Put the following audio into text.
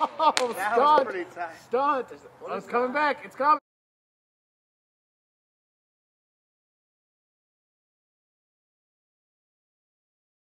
Oh, That stunt. was pretty tight. Stunt. What Oh, it's coming that? back. It's coming.